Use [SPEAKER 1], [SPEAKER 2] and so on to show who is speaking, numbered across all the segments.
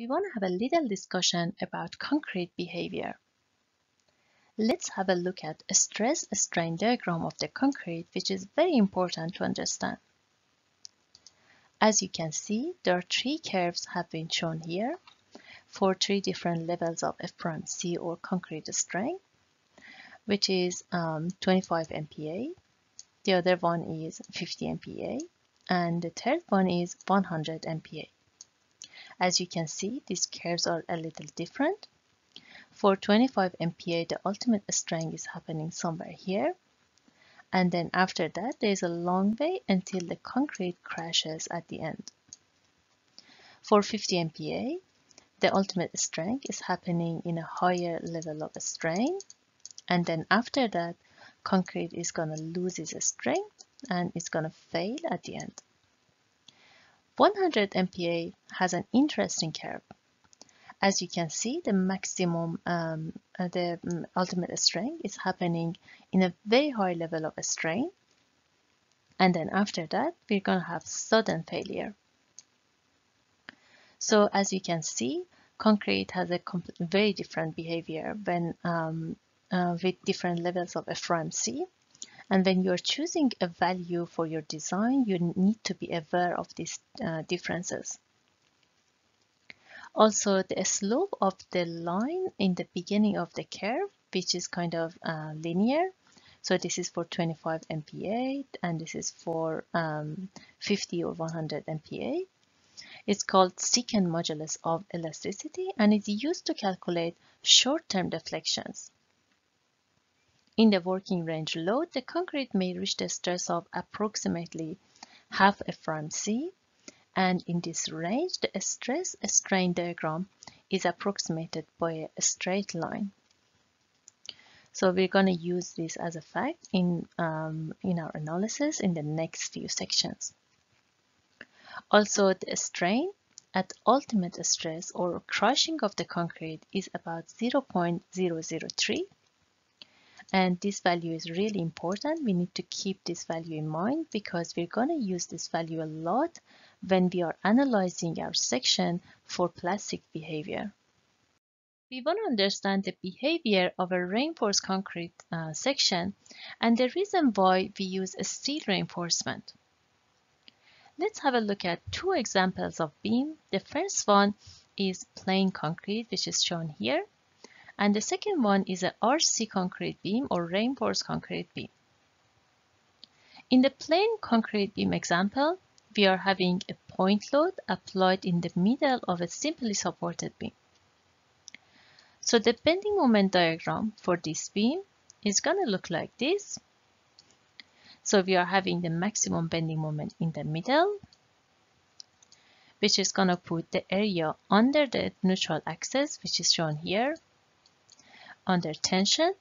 [SPEAKER 1] we want to have a little discussion about concrete behavior. Let's have a look at a stress strain diagram of the concrete, which is very important to understand. As you can see, there are three curves have been shown here for three different levels of F prime C or concrete strain, which is um, 25 MPa. The other one is 50 MPa, and the third one is 100 MPa. As you can see, these curves are a little different. For 25 MPa, the ultimate strain is happening somewhere here. And then after that, there's a long way until the concrete crashes at the end. For 50 MPa, the ultimate strength is happening in a higher level of strain. And then after that, concrete is going to lose its strength and it's going to fail at the end. 100 MPa has an interesting curve. As you can see, the maximum, um, uh, the um, ultimate strain is happening in a very high level of strain. And then after that, we're going to have sudden failure. So as you can see, concrete has a very different behavior when um, uh, with different levels of F prime C. And when you're choosing a value for your design, you need to be aware of these uh, differences. Also, the slope of the line in the beginning of the curve, which is kind of uh, linear. So this is for 25 MPa and this is for um, 50 or 100 MPa. It's called secant modulus of elasticity and is used to calculate short-term deflections. In the working range load, the concrete may reach the stress of approximately half F prime C, and in this range, the stress strain diagram is approximated by a straight line. So we're going to use this as a fact in, um, in our analysis in the next few sections. Also, the strain at ultimate stress or crushing of the concrete is about 0.003 and this value is really important. We need to keep this value in mind because we're going to use this value a lot when we are analyzing our section for plastic behavior. We want to understand the behavior of a reinforced concrete uh, section and the reason why we use a steel reinforcement. Let's have a look at two examples of beam. The first one is plain concrete, which is shown here. And the second one is a RC concrete beam or reinforced concrete beam. In the plain concrete beam example, we are having a point load applied in the middle of a simply supported beam. So the bending moment diagram for this beam is going to look like this. So we are having the maximum bending moment in the middle, which is going to put the area under the neutral axis, which is shown here, under tension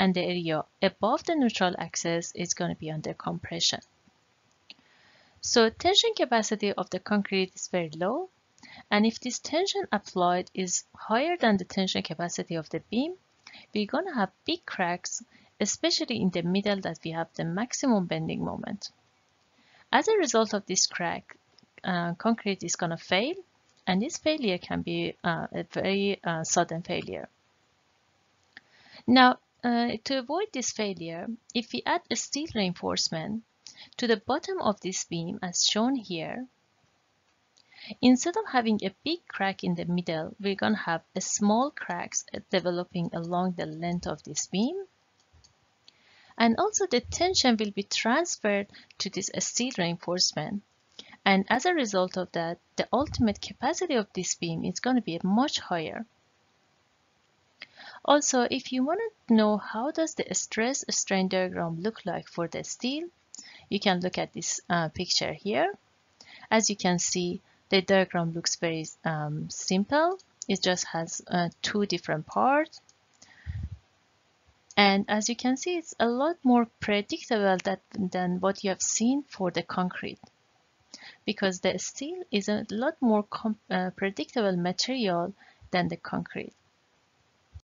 [SPEAKER 1] and the area above the neutral axis is going to be under compression. So tension capacity of the concrete is very low and if this tension applied is higher than the tension capacity of the beam, we're going to have big cracks, especially in the middle that we have the maximum bending moment. As a result of this crack, uh, concrete is going to fail and this failure can be uh, a very uh, sudden failure. Now, uh, to avoid this failure, if we add a steel reinforcement to the bottom of this beam as shown here, instead of having a big crack in the middle, we're going to have a small cracks developing along the length of this beam. And also the tension will be transferred to this steel reinforcement. And as a result of that, the ultimate capacity of this beam is going to be much higher. Also, if you want to know how does the stress strain diagram look like for the steel, you can look at this uh, picture here. As you can see, the diagram looks very um, simple. It just has uh, two different parts. And as you can see, it's a lot more predictable that, than what you have seen for the concrete because the steel is a lot more uh, predictable material than the concrete.